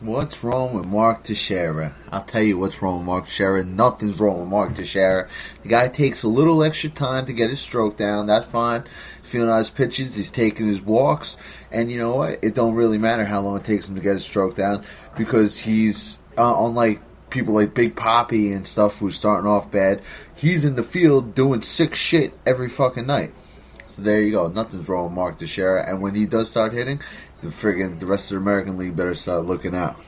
What's wrong with Mark Teixeira? I'll tell you what's wrong with Mark Teixeira. Nothing's wrong with Mark Teixeira. The guy takes a little extra time to get his stroke down. That's fine. Feeling out his pitches, he's taking his walks, and you know what? It don't really matter how long it takes him to get his stroke down because he's uh, unlike people like Big Papi and stuff who's starting off bad. He's in the field doing sick shit every fucking night. So there you go. Nothing's wrong with Mark Teixeira. And when he does start hitting, the friggin' the rest of the American League better start looking out.